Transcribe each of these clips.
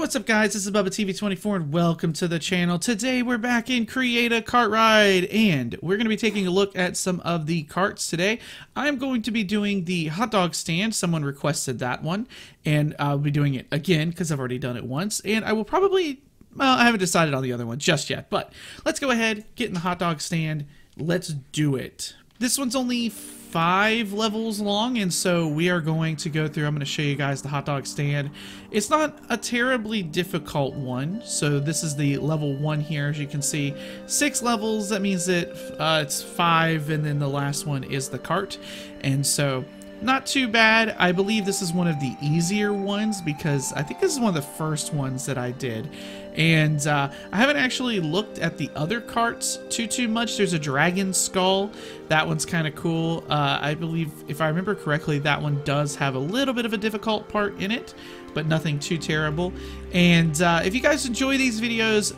what's up guys, this is Bubba TV24 and welcome to the channel. Today we're back in Create a Cart Ride and we're going to be taking a look at some of the carts today. I'm going to be doing the hot dog stand, someone requested that one, and I'll be doing it again because I've already done it once, and I will probably, well I haven't decided on the other one just yet, but let's go ahead, get in the hot dog stand, let's do it. This one's only five levels long and so we are going to go through I'm going to show you guys the hot dog stand. It's not a terribly difficult one so this is the level one here. As you can see six levels that means that uh, it's five and then the last one is the cart. And so not too bad. I believe this is one of the easier ones because I think this is one of the first ones that I did. And uh, I haven't actually looked at the other carts too, too much. There's a dragon skull. That one's kind of cool. Uh, I believe, if I remember correctly, that one does have a little bit of a difficult part in it, but nothing too terrible. And uh, if you guys enjoy these videos,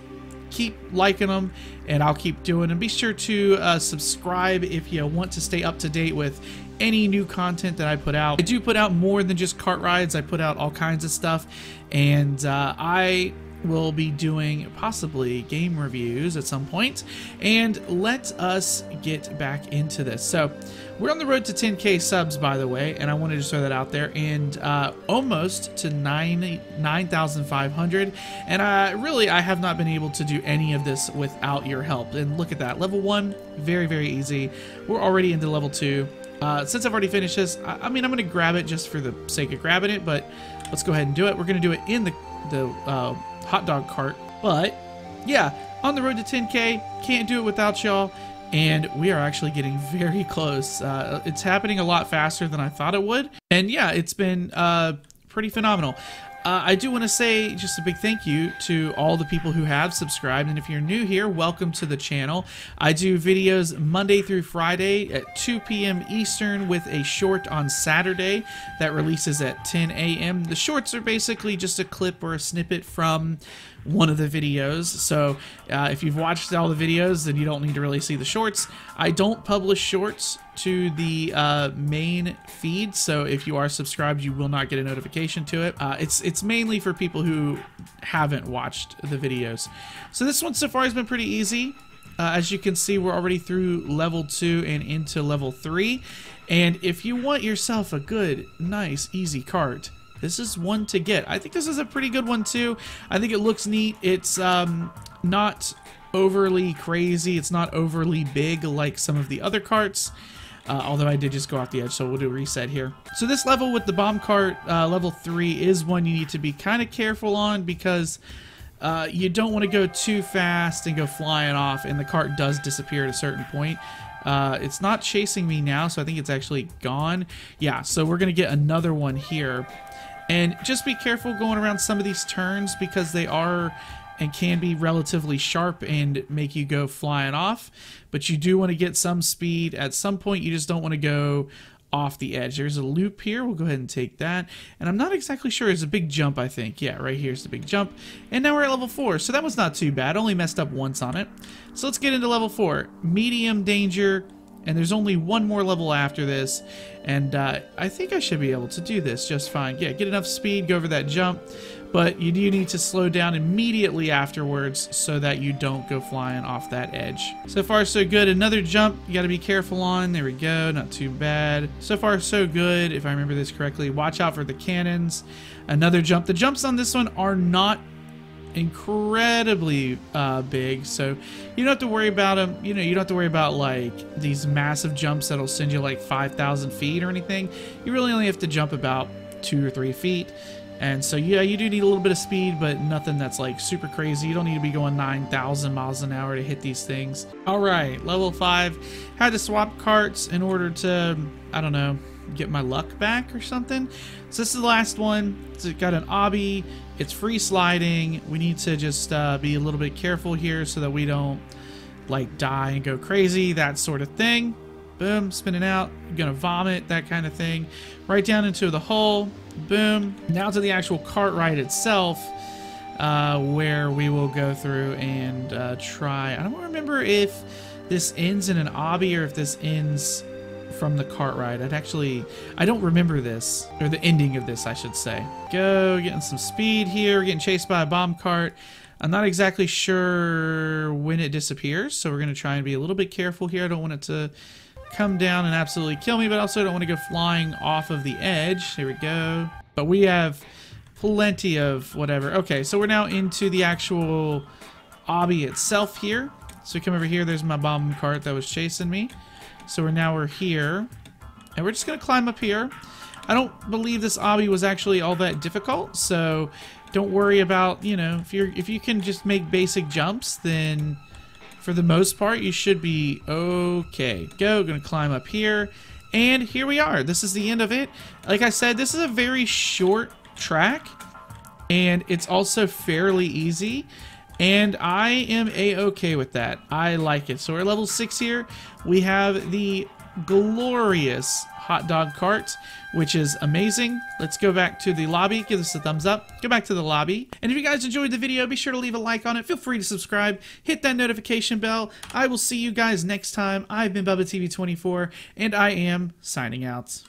keep liking them and I'll keep doing them. Be sure to uh, subscribe if you want to stay up to date with any new content that I put out. I do put out more than just cart rides. I put out all kinds of stuff. And uh, I will be doing possibly game reviews at some point. and let us get back into this. So we're on the road to 10k subs by the way and i wanted to throw that out there. And uh, almost to 9 9500 and I really i have not been able to do any of this without your help. And look at that. Level one very very easy. We're already into level two uh, since I've already finished this, I, I mean, I'm going to grab it just for the sake of grabbing it, but let's go ahead and do it. We're going to do it in the, the uh, hot dog cart. But, yeah, on the road to 10K, can't do it without y'all. And we are actually getting very close. Uh, it's happening a lot faster than I thought it would. And yeah, it's been uh, pretty phenomenal. Uh, I do want to say just a big thank you to all the people who have subscribed. And if you're new here, welcome to the channel. I do videos Monday through Friday at 2 p.m. Eastern with a short on Saturday that releases at 10 a.m. The shorts are basically just a clip or a snippet from one of the videos. So uh, if you've watched all the videos, then you don't need to really see the shorts. I don't publish shorts to the uh, main feed, so if you are subscribed, you will not get a notification to it. Uh, it's it's mainly for people who haven't watched the videos. So this one so far has been pretty easy. Uh, as you can see, we're already through level 2 and into level 3. And if you want yourself a good, nice, easy cart, this is one to get. I think this is a pretty good one too. I think it looks neat. It's um, not overly crazy. It's not overly big like some of the other carts. Uh, although I did just go off the edge, so we'll do a reset here. So this level with the bomb cart, uh, level 3, is one you need to be kind of careful on because uh, you don't want to go too fast and go flying off, and the cart does disappear at a certain point. Uh, it's not chasing me now, so I think it's actually gone. Yeah, so we're going to get another one here. And just be careful going around some of these turns because they are and can be relatively sharp and make you go flying off. But you do want to get some speed. At some point, you just don't want to go off the edge. There's a loop here. We'll go ahead and take that. And I'm not exactly sure. It's a big jump, I think. Yeah, right here's the big jump. And now we're at level 4. So that was not too bad. Only messed up once on it. So let's get into level 4. Medium danger and there's only one more level after this, and uh, I think I should be able to do this just fine. Yeah, get enough speed, go over that jump, but you do need to slow down immediately afterwards so that you don't go flying off that edge. So far, so good. Another jump you got to be careful on. There we go, not too bad. So far, so good, if I remember this correctly. Watch out for the cannons. Another jump. The jumps on this one are not incredibly uh, big, so you don't have to worry about them. You know, you don't have to worry about like these massive jumps that'll send you like 5,000 feet or anything. You really only have to jump about two or three feet. And so, yeah, you do need a little bit of speed, but nothing that's like super crazy. You don't need to be going 9,000 miles an hour to hit these things. All right, level 5. Had to swap carts in order to, I don't know, get my luck back or something. So this is the last one. It's got an obby. It's free sliding. We need to just uh, be a little bit careful here so that we don't like die and go crazy, that sort of thing. Boom, spinning out, gonna vomit, that kind of thing. Right down into the hole, boom. Now to the actual cart ride itself, uh, where we will go through and uh, try. I don't remember if this ends in an obby or if this ends from the cart ride. I'd actually, I don't remember this, or the ending of this, I should say. Go, getting some speed here, getting chased by a bomb cart. I'm not exactly sure when it disappears, so we're going to try and be a little bit careful here. I don't want it to come down and absolutely kill me, but also I don't want to go flying off of the edge. Here we go. But we have plenty of whatever. Okay, so we're now into the actual obby itself here. So we come over here, there's my bomb cart that was chasing me. So we're now we're here. And we're just gonna climb up here. I don't believe this obby was actually all that difficult, so don't worry about, you know, if you're if you can just make basic jumps, then for the most part you should be okay. Go, gonna climb up here. And here we are. This is the end of it. Like I said, this is a very short track and it's also fairly easy and I am a-okay with that. I like it. So we're level 6 here. We have the glorious hot dog cart, which is amazing. Let's go back to the lobby. Give us a thumbs up. Go back to the lobby. And if you guys enjoyed the video, be sure to leave a like on it. Feel free to subscribe. Hit that notification bell. I will see you guys next time. I've been Bubba TV 24 and I am signing out.